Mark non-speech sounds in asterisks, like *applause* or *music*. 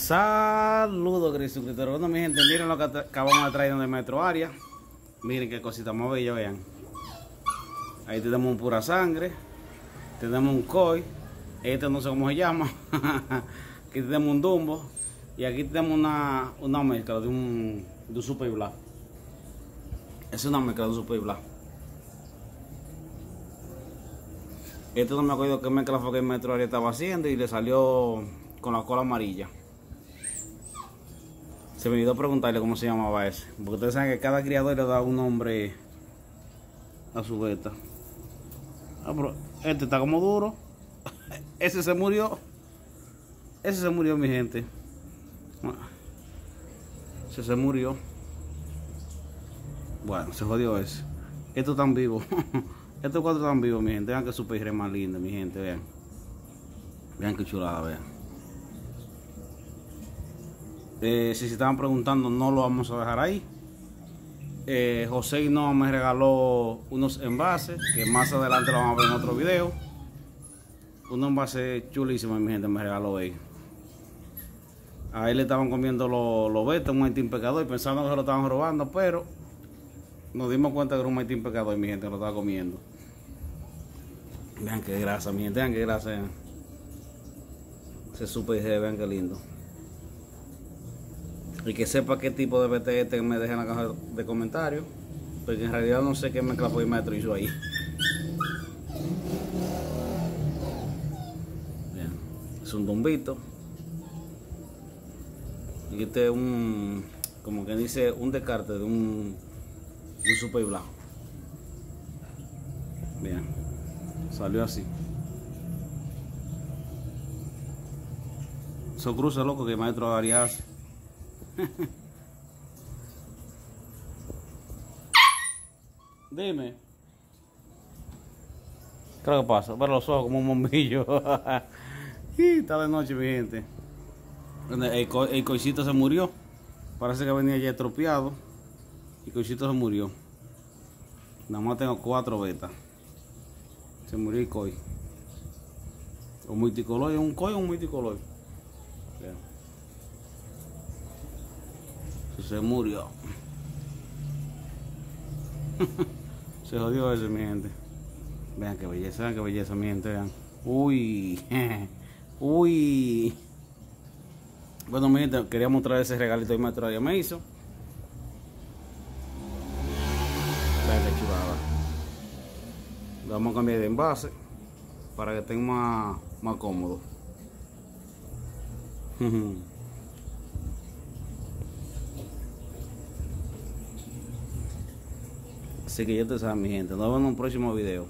Saludos, suscriptores. Bueno, mi gente, miren lo que acabamos de traer de Metro Área. Miren qué cosita más bella, vean. Ahí tenemos un pura sangre. Tenemos un koi. Este no sé cómo se llama. *laughs* aquí tenemos un dumbo. Y aquí tenemos una, una mezcla de un, de un super black. Es una mezcla de un super black. Este no me acuerdo qué mezcla fue que el Metro Área estaba haciendo y le salió con la cola amarilla. Se me olvidó preguntarle cómo se llamaba ese. Porque ustedes saben que cada criador le da un nombre a su beta. Ah, pero este está como duro. *laughs* ese se murió. Ese se murió, mi gente. Ese se murió. Bueno, se jodió ese. Estos están vivos. *laughs* Estos cuatro están vivos, mi gente. Vean que su es más lindo, mi gente. Vean. Vean qué chulada, vean. Eh, si se estaban preguntando, no lo vamos a dejar ahí. Eh, José no me regaló unos envases que más adelante lo vamos a ver en otro video. Un envase chulísimo, mi gente, me regaló ahí. A él le estaban comiendo los lo betos, un maitín pecador, pensando que se lo estaban robando, pero nos dimos cuenta que era un maitín pecador, mi gente, lo estaba comiendo. Vean qué grasa, mi gente, vean qué grasa. Se supe y vean qué lindo. Y que sepa qué tipo de BTS me dejen en la caja de comentarios. Porque en realidad no sé qué me y metro hizo ahí. Bien. Es un dombito. Y este es un, como que dice, un descarte de un, de un super blanco. Bien. Salió así. Son cruces locos que el maestro Arias *laughs* Dime. ¿Qué que pasa? Ver los ojos como un bombillo. *laughs* está de noche, mi gente. El, el, se murió. Parece que venía ya estropeado. El coicito se murió. Nada más tengo cuatro betas. Se murió el coi. Un multicolor, un coi o un multicolor. Se murió. *laughs* se jodió ese, mi gente. Vean qué belleza, vean qué belleza, mi gente, vean. Uy, *laughs* uy. Bueno, mi gente, quería mostrar ese regalito que maestro ya me hizo. Vean qué vamos a cambiar de envase para que esté más, más cómodo. *laughs* Así que ya te sabes mi gente. Nos vemos en un próximo video.